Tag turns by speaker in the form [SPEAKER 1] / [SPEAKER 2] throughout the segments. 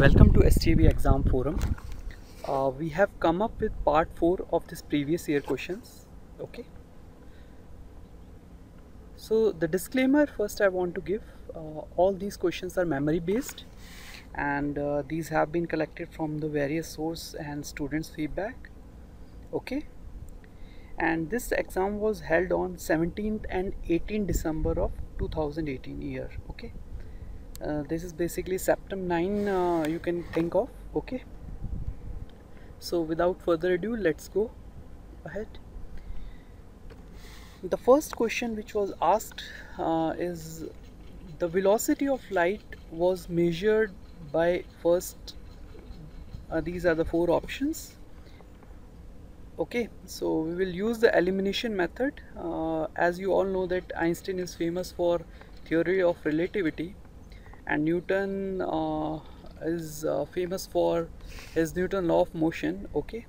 [SPEAKER 1] Welcome to STAB exam forum. Uh, we have come up with part 4 of this previous year questions. Okay. So the disclaimer first I want to give uh, all these questions are memory based and uh, these have been collected from the various source and students feedback. Okay. And this exam was held on 17th and 18th December of 2018 year. Okay uh, this is basically CEPTAM 9 uh, you can think of okay? So without further ado let's go ahead. The first question which was asked uh, is the velocity of light was measured by first uh, these are the four options okay? So we will use the elimination method. Uh, as you all know that Einstein is famous for theory of relativity and Newton uh, is uh, famous for his Newton law of motion okay?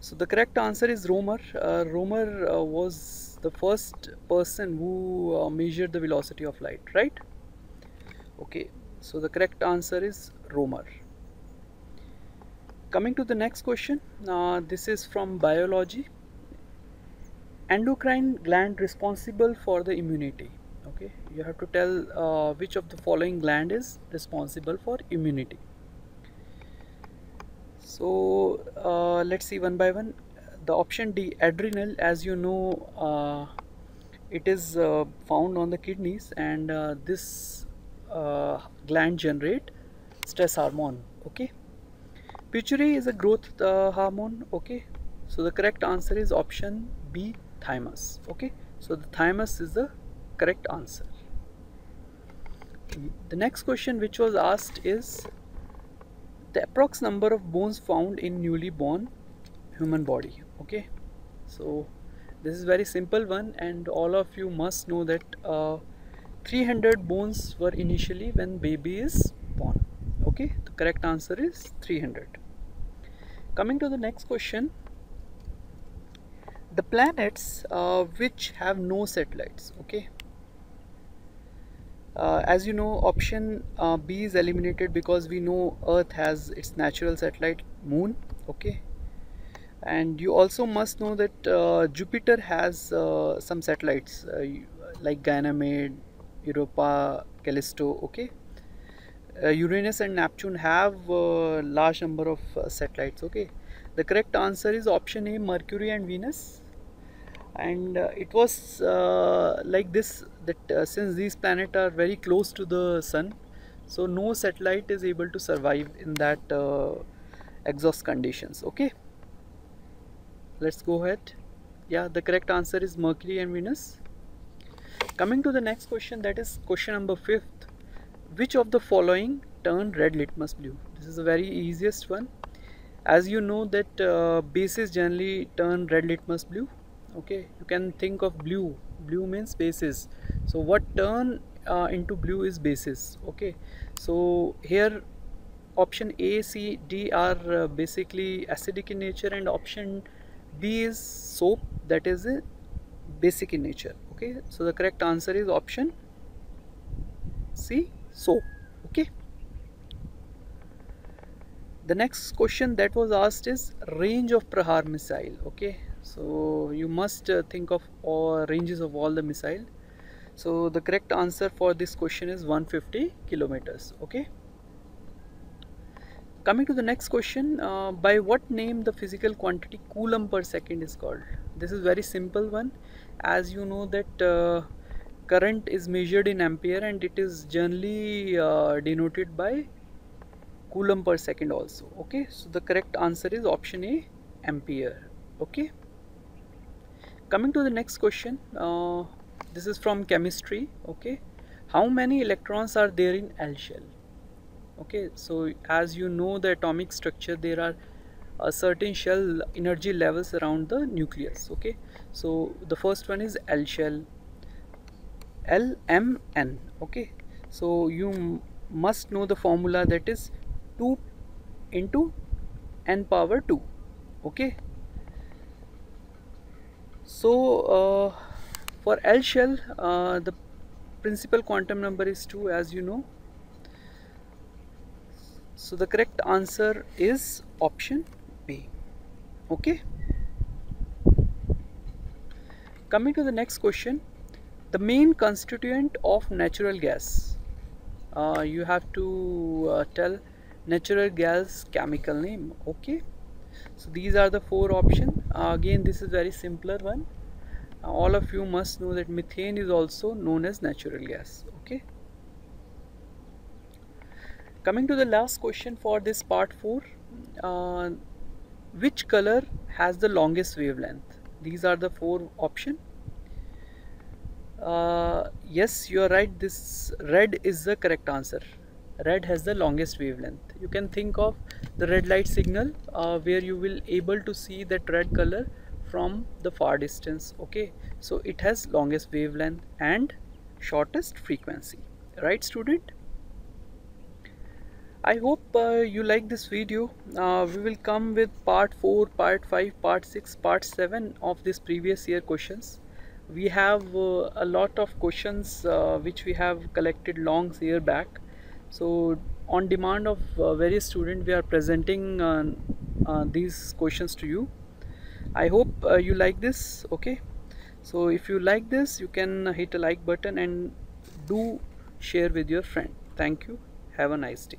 [SPEAKER 1] So the correct answer is Romer uh, Romer uh, was the first person who uh, measured the velocity of light right? Okay so the correct answer is Romer coming to the next question uh, this is from biology. Endocrine gland responsible for the immunity okay you have to tell uh, which of the following gland is responsible for immunity? So uh, let's see one by one. The option D adrenal. As you know uh, it is uh, found on the kidneys and uh, this uh, gland generate stress hormone okay? Pituitary is a growth hormone okay? So the correct answer is option B thymus okay? So the thymus is the correct answer. The next question which was asked is the approx number of bones found in newly born human body okay? So this is very simple one and all of you must know that uh, 300 bones were initially when baby is born okay? The correct answer is 300 coming to the next question the planets uh, which have no satellites okay uh, as you know option uh, B is eliminated because we know Earth has its natural satellite moon okay? And you also must know that uh, Jupiter has uh, some satellites uh, like Ganymede, Europa, Callisto okay? Uh, Uranus and Neptune have large number of satellites okay? The correct answer is option A Mercury and Venus and uh, it was uh, like this that uh, since these planets are very close to the sun so no satellite is able to survive in that uh, exhaust conditions okay? Let's go ahead. Yeah the correct answer is mercury and venus. Coming to the next question that is question number fifth. Which of the following turn red litmus blue? This is the very easiest one. As you know that uh, bases generally turn red litmus blue okay you can think of blue. Blue means bases. So what turn uh, into blue is bases. Okay. So here option a c d are uh, basically acidic in nature and option b is soap that is uh, basic in nature. Okay. So the correct answer is option c soap. Okay. The next question that was asked is range of Prahar missile. Okay so you must uh, think of all ranges of all the missile. So the correct answer for this question is 150 kilometers okay? Coming to the next question uh, by what name the physical quantity coulomb per second is called? This is very simple one. As you know that uh, current is measured in ampere and it is generally uh, denoted by coulomb per second also okay? So the correct answer is option a ampere okay coming to the next question uh, this is from chemistry okay? How many electrons are there in L shell? Okay so as you know the atomic structure there are a certain shell energy levels around the nucleus okay? So the first one is L shell LMN okay? So you must know the formula that is 2 into n power 2 okay so uh, for L shell uh, the principal quantum number is 2 as you know. So the correct answer is option B. Okay? Coming to the next question the main constituent of natural gas. Uh, you have to uh, tell natural gas chemical name. Okay so these are the four options uh, again this is very simpler one. Uh, all of you must know that methane is also known as natural gas okay? Coming to the last question for this part 4 uh, which color has the longest wavelength? These are the four options uh, yes you are right. This red is the correct answer red has the longest wavelength. You can think of the red light signal uh, where you will able to see that red color from the far distance okay? So it has longest wavelength and shortest frequency right student? I hope uh, you like this video. Uh, we will come with part 4 part 5 part 6 part 7 of this previous year questions. We have uh, a lot of questions uh, which we have collected long year back so on demand of uh, various students we are presenting uh, uh, these questions to you. I hope uh, you like this okay? So if you like this you can hit a like button and do share with your friend. Thank you. Have a nice day